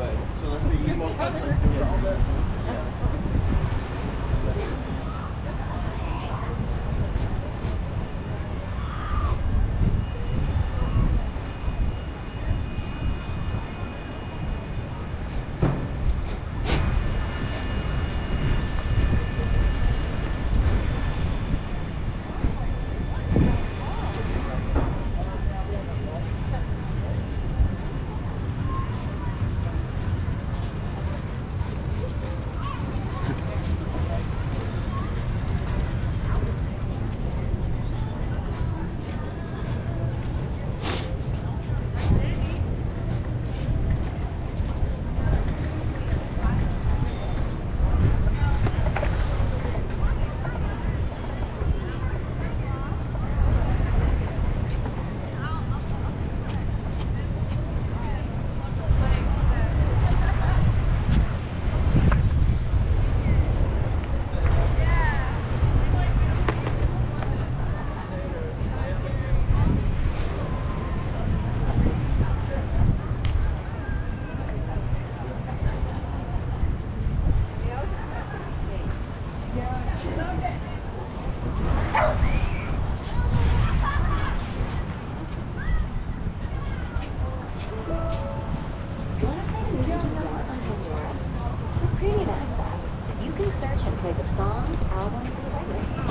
But so let's see, you most Premium access. You can search and play the songs, albums, and playlists.